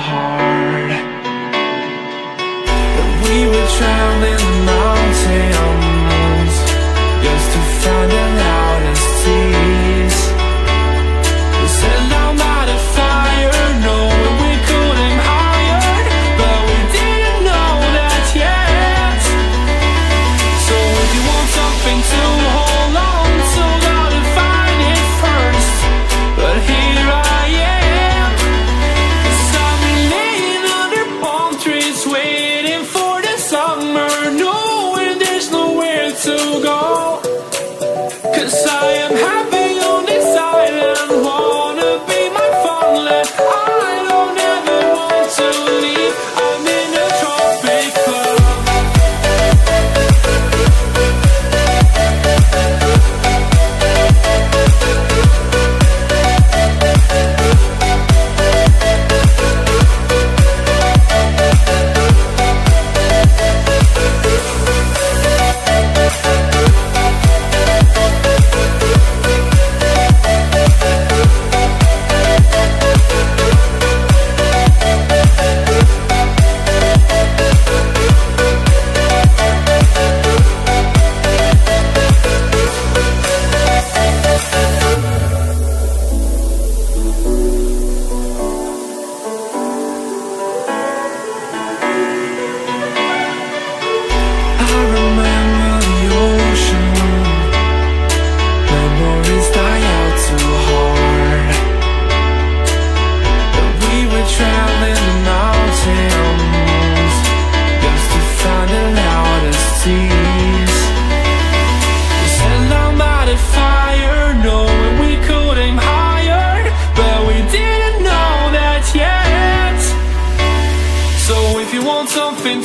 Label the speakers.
Speaker 1: hard That we were traveling the mountains Just to find